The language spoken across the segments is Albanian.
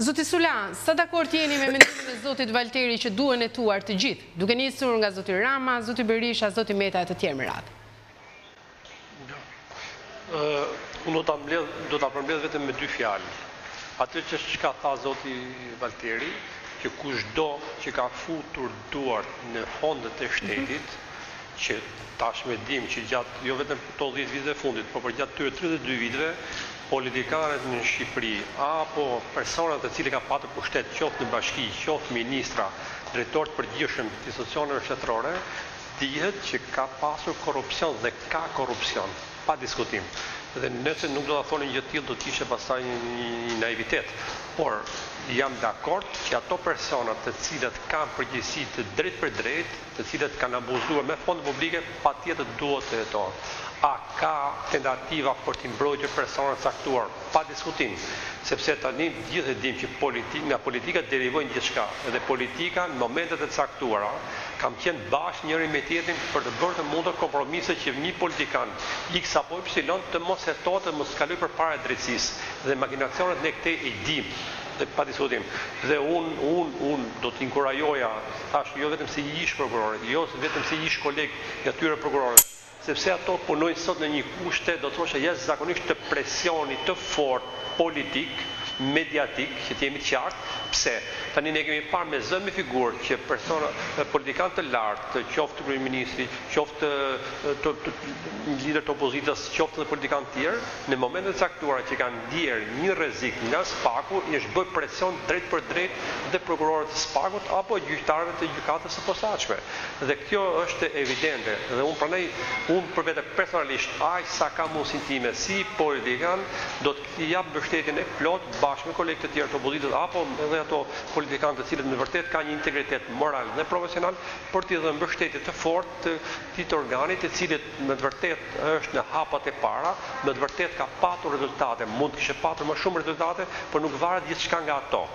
Zoti Sula, sa dakord jeni me mendimin e zotit Valteri që duhen hetuar të gjithë, duke nisur nga zoti Rama, zoti Berisha, zoti Meta e të tjerë me radhë? Unë do ta mbledh, do ta përmbledh vetëm me dy fjalë. Atë që çka tha zoti Valteri, që kushdo që ka futur duart në fondet e shtetit, që tashmë dimë që gjatë jo vetëm këto 10 vitëve fundit, por përgjatë këtyre 32 vitëve, Politikanët në Shqipëri apo personat të cilët kanë patur pushtet qoftë në bashki, qoftë ministra, drejtorë të përgjithshëm të institucioneve shtetërore, dihet që ka pasur korrupsion dhe ka korrupsion, pa diskutim. Dhe nëse nuk do ta thonim gjë të tillë do të ishte pastaj një naivitet. Por jam dakord që ato persona të cilët kanë përgjegjësi të drejtpërdrejtë, të cilët kanë abuzuar me fonde publike, patjetër duhet të hetohen. A ka tentativa për t'i mbrojtur persona të caktuar? Padiskutim, sepse tani të gjithë e dimë që politi, nga politika derivojnë gjithçka dhe politika në momente të caktuara kanë qenë bashkë njëri me tjetrin për të bërë të mundur kompromise që një politikan X apo Y të mos hetohet dhe mos kalojë përpara drejtësisë dhe makinacionet ne këtë i dimë Dhe pa diskutim. Dhe unë, unë, unë do të inkurajoja, thashë, jo vetëm si ish-prokuror, jo vetëm si ish-koleg i atyre prokurorëve, sepse ato punojnë sot në një kushte, do të thosha, jashtëzakonisht të presionit të fortë politik, mediatik, që të jemi të qartë. Pse? Tani ne kemi parë me zë e me figurë që persona, politikanë të lartë, qoftë kryeministri, qoftë të, të, të, të, liderë të opozitës, qoftë edhe politikanë të tjerë, Në momente të caktuara që kanë ndier një rrezik nga SPAK-u i është bërë presion drejtpërdrejt dhe prokurorëve të SPAK-ut apo gjyqtarëve të Gjykatës së Posaçme. Dhe kjo është evidente dhe unë prandaj unë për vete personalisht aq sa kam mundësinë time si politikan do të jap mbështetjen e plotë bashkë me kolegë të tjerë të opozitës apo edhe ato politikanë të cilët në vërtet kanë një integritet moral dhe profesional për t'i dhënë mbështetje të fortë këtij organi të cilit me të vërtetë është në hapat e para, me të vërtetë ka patur rezultate, mund të kishte patur më shumë rezultate, por nuk varet gjithçka nga ato.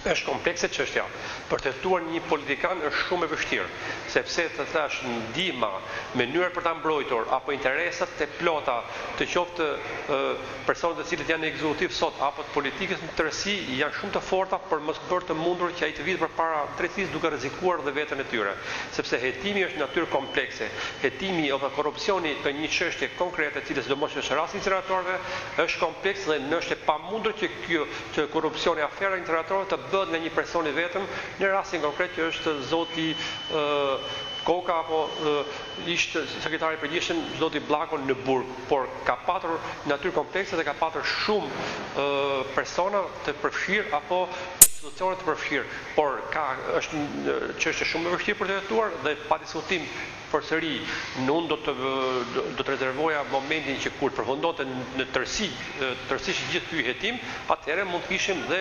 Është komplekse çështja. Për të hetuar një politikan është shumë e vështirë, sepse të thashë ndihma, mënyrat për ta mbrojtur apo interesat e plota të qoftë Personave të cilët janë në ekzekutiv sot apo të politikës në tërësi janë shumë të forta për mos bërë të mundur që ai të vijë përpara drejtësisë duke rrezikuar dhe veten e tyre, sepse hetimi është natyrë komplekse, hetimi ose korrupsioni të një çështje konkrete e cila sidomos që është rasti i inceneratorëve është kompleks dhe në është e pamundur që ky që korrupsioni afera e inceneratorëve të bëhet nga një person i vetëm në rastin konkret që është zoti Koka apo ish sekretari i përgjithshëm zoti Bllako në burg. por ka patur natyrë komplekse dhe ka patur shumë persona të përfshirë apo institucione të përfshirë, por ka është çështje shumë e vështirë për t'u hetuar dhe pa diskutim përsëri në unë do të rezervoja momentin që kur përfundonte në tërësi i gjithë ky hetim atëherë mund të kishim dhe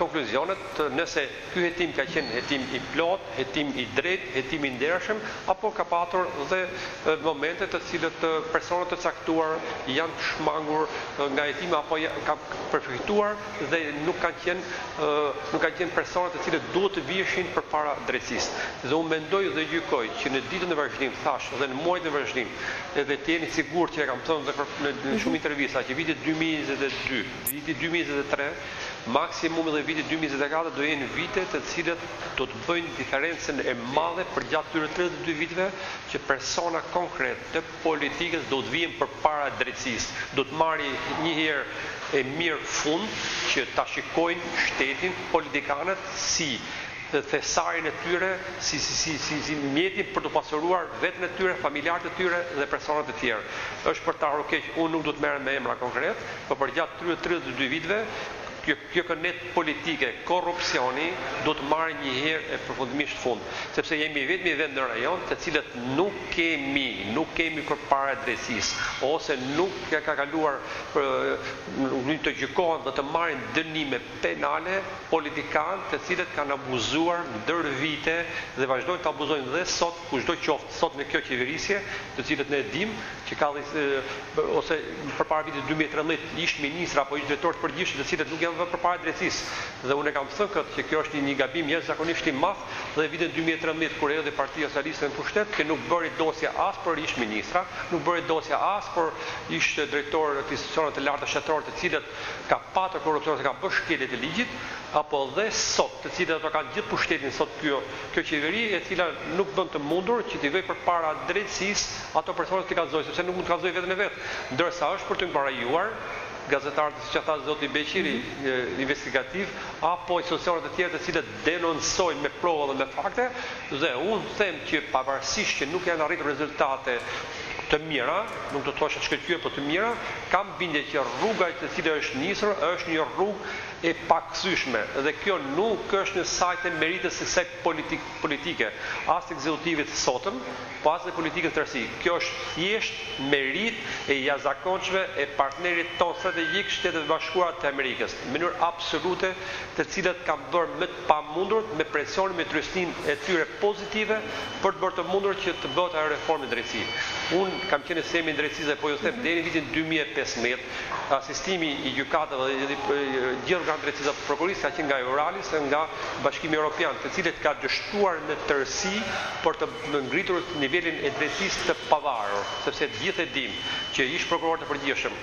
konkluzionet nëse Ky hetim ka qenë hetim i plotë, hetim i drejtë, hetim i ndershëm, apo ka patur dhe momente të cilat persona të caktuar janë shmangur nga hetimi apo kanë përfituar dhe nuk kanë qenë nuk kanë qenë persona të cilët duhet të viheshin përpara drejtësisë. Dhe unë mendoj dhe gjykoj që në ditët në vazhdim, thashë dhe në muajt në vazhdim, edhe të jeni të sigurt që e kam thënë në shumë intervista që viti dy mijë e njëzet e dy, Viti dy mijë e njëzet e tre, maksimum dhe viti dy mijë e njëzet e katër do jenë vite të cilat do të bëjnë diferencën e madhe përgjatë këtyre tridhjetë e dy viteve që persona konkretë të politikës do të vijnë përpara drejtësisë, do të marri një herë e mirë fund që ta shikojnë shtetin politikanët si thesarin e tyre, si mjetin për t'u pasuruar veten e tyre, familjarët e tyre dhe persona të tjerë. Është për t'ardhur keq, unë nuk do të merrem me emra konkretë. Po përgjatë tridhjetë e dy viteve kjo kënetë politike korrupsioni do të marrë njëherë e përfundimisht fund, sepse jemi i vetmi vend në rajon të cilët nuk kemi nuk kemi përpara drejtësisë ose nuk ka kaluar ë të gjykohen dhe të marrin dënime penale politikanë të cilët kanë abuzuar ndër vite dhe vazhdojnë të abuzojnë dhe sot Kushdo qoftë sot në kjo qeverisje, të cilët ne e dimë, që ka dhe ose përpara vitit dy mijë e trembëdhjetë ish ministra apo ish drejtorë të përgjithshëm të cilët nuk janë vënë përpara drejtësisë. Dhe unë e kam thënë këtë që kjo është një gabim jashtëzakonisht i madh dhe vitin dy mijë e trembëdhjetë kur erdhi Partia Socialiste në pushtet që nuk bëri dosje as për ish ministra, nuk bëri dosje as për ish drejtorë të institucioneve të larta shtetërore të cilët ka patur korrupsion ose kanë bërë shkelje të ligjit, apo dhe sot të cilët ato kanë gjithë pushtetin sot kjo Kjo qeveri e cila nuk bën të mundur që t'i vëjë përpara drejtësisë ato persona t'i kallëzojë, sepse nuk mund të kallëzojë veten e vet, ndërsa është për t'u mbarajuar gazetarët, siç e tha zoti Beqiri, investigativë apo institucione të tjera të cilat denoncojnë me prova dhe me fakte dhe unë them që pavarësisht që nuk janë arritur rezultate të mira, nuk do të thosha të shkëlqyera, po të mira, kam bindje që rruga e cila është nisur është një rrugë e pakësyshme dhe kjo nuk është në sajë të meritës së kësaj politike, as të ekzekutivit të sotëm, po as dhe politikës në tërësi. Kjo është thjesht meritë e jashtëzakonshme e partnerit tonë strategjik, Shteteve të Bashkuara të Amerikës, në mënyrë absolute të cilët kanë bërë më të pamundurën me presionin, me trysninë e tyre pozitive për të bërë të mundur që të bëhet ajo reformë në drejtësi. Unë kam qenë në sistemin e drejtësisë dhe po ju them deri në vitin dy mijë e pesëmbëdhjetë, asistimi i gjykatave dhe i gjithë organeve të drejtësisë apo prokurorisë ka qenë nga Euralius dhe nga Bashkimi Europian, të cilët ka dështuar në tërësi për të ngritur nivelin e drejtësisë të pavarur, sepse të gjithë e dimë që ish prokurorët e përgjithshëm,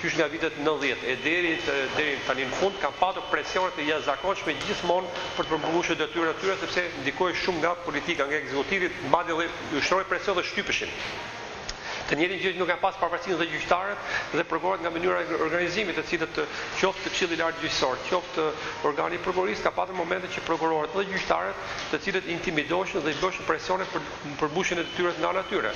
qysh nga vitet nëntëdhjetë e deri deri tani në fund, kanë patur presione të jashtëzakonshme gjithmonë për të përmbushur detyrën e tyre, sepse ndikohej shumë nga politika, nga ekzekutivi, madje dhe u ushtrohej presion dhe shtypeshin. Të njëjtën gjë nuk kanë pas pavarësinë dhe gjyqtarët dhe prokurorët nga mënyra e organizimit të cilët qoftë Këshilli i Lartë Gjyqësor, qoftë organi i prokurorisë ka patur momente që prokurorët dhe gjyqtarët të cilët intimidoheshin dhe i bëheshin presione për përmbushjen e detyrës nga ana tyre.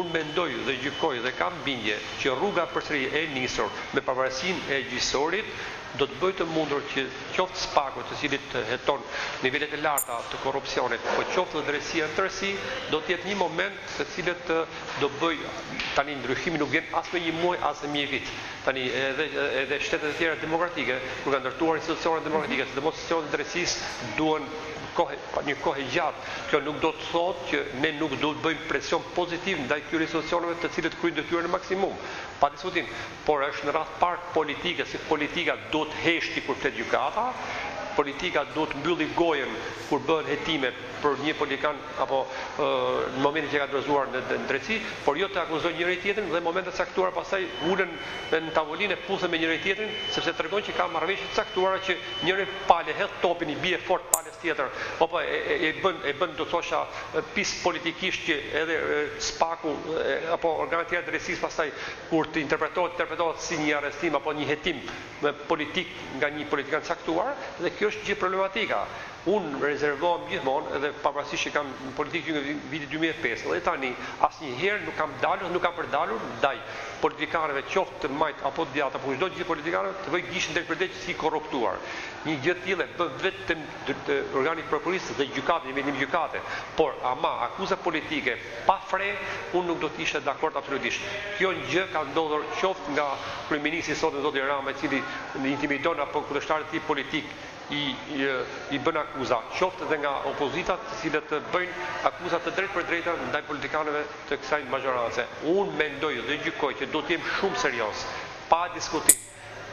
Unë mendoj dhe gjykoj dhe kam bindje që rruga përsëri e nisur me pavarësinë e gjyqësorit do të bëjë të mundur që qoftë SPAK-u të cilit heton nivelet e larta të korrupsionit po qoftë dhe drejtësia në tërësi do të jetë një moment të cilët do bëjë tani ndryshimi nuk vjen as me një muaj as me një vit tani edhe edhe shtetet e tjera demokratike kur kanë ndërtuar institucione demokratike sidomos institucionet e drejtësisë duhet kohë pa një kohë e gjatë kjo nuk do të thotë që ne nuk duhet bëjmë presion pozitiv ndaj këtyre institucioneve të cilët kryejnë detyrën në maksimum pa diskutim por është në radhë parë politike, se politika duhet të heshti kur flet gjykata politika duhet të mbylli gojën kur bëhen hetime për një politikan apo në momentin që kanë dorëzuar në drejtësi, por jo të akuzojnë njëri-tjetrin dhe në momente të caktuara pastaj ulen në tavolinë e puthen me njëri-tjetrin, sepse tregon që ka marrëveshje të caktuara që njëra palë e hedh topin, i bie fort palës tjetër, apo e bën, e bën do të thosha pis politikisht që edhe SPAK-u apo organet tjera të drejtësisë pastaj kur të interpretohet, interpretohet si një arrestim apo një hetim politik nga një politikan të caktuar dhe kjo është gjithë problematika. Unë rezervohem gjithmonë edhe pavarësisht që kam në politikë që nga viti dy mijë e pesë dhe tani, asnjëherë nuk kam dalur dhe nuk kam përdorur ndaj politikanëve qoftë të majtë apo të djathtë apo kushdo të gjithë politikanëve të vë gishtin drejtpërdrejt si i korruptuar. Një gjë të tillë e bën vetëm organi i prokurorisë dhe gjykata, një vendim gjykate. Por ama akuza politike pa fre unë nuk do të isha dakord absolutisht. Kjo gjë ka ndodhur qoftë nga kryeministri i sotëm zoti Rama i cili intimidon apo kundërshtarët e tij politikë, i bën akuza, qoftë dhe nga opozita, të cilët bëjnë akuza të drejtpërdrejta ndaj politikanëve të kësaj mazhorance. Unë mendoj dhe gjykoj që duhet të jemi shumë serioz, pa diskutim,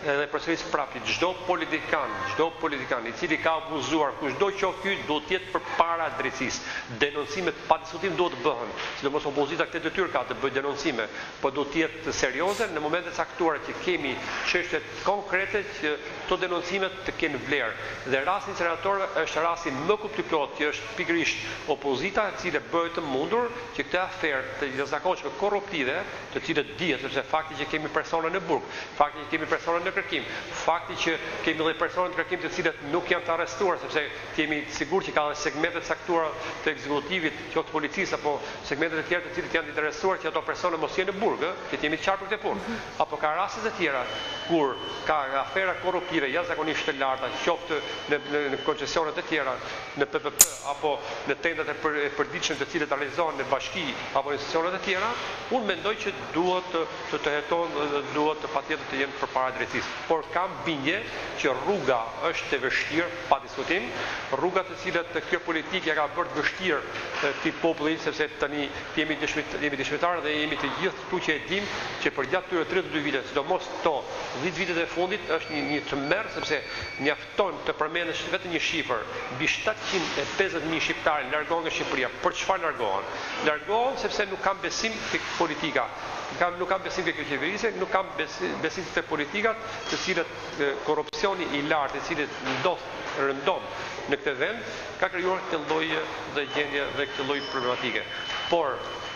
dhe përsëris prapë që çdo politikan, çdo politikan, i cili ka abuzuar, kushdo qoftë ky, duhet të jetë përpara drejtësisë. Denoncimet pa diskutim duhet të bëhen, sidomos opozita këtë detyrë ka të bëjë denoncime, por duhet të jetë serioze në momente të caktuara që kemi çështje konkrete që Këto denoncime të kenë vlerë dhe rasti inceneratorëve është rasti më kuptimplotë që është pikërisht opozita e cila bëri të mundur që këtë aferë të jashtëzakonshme korruptive të cilët dihet sepse fakti që kemi persona në burg, fakti që kemi persona në kërkim, fakti që kemi dhe persona në kërkim të cilët nuk janë të arrestuar sepse jemi të sigurt që ka dhe segmente të caktuara të ekzekutivit qoftë të policisë apo segmente të tjera të cilët janë të interesuar që ato persona mos jenë në burg që të jemi të qartë për këtë punë. Apo ka raste të tjera kur ka afera korruptive jashtëzakonisht të larta, qoftë në në koncesione të tjera, në PPP apo në tendrat e e përditshme të cilët realizohen në bashki apo në institucione të tjera, unë mendoj që duhet të të hetojnë e duhet patjetër të jenë përpara drejtësisë. Por kam bindje që rruga është e vështirë, pa diskutim, rruga të cilët kjo politikë ia ka bërë të vështirë këtij populli, sepse tani jemi dëshmi jemi dëshmitarë dhe jemi të gjithë, Ktu që e dimë që përgjatë këtyre tridhjetë e dy viteve, sidomos këto dhjetë vitet e fundit, është një një tmerr sepse mjafton të përmendësh vetëm një shifër, mbi shtatëqind e pesëdhjetë mijë shqiptarë largohen nga Shqipëria. Për çfarë largohen? Largohen sepse nuk kanë besim tek politika, kanë nuk kanë besim te kjo qeverisje, nuk kanë besim te politikat të cilat korrupsioni i lartë i cili ndodh rëndom në këtë vend ka krijuar këtë lloj dhe gjendje dhe këtë lloj problematike. Por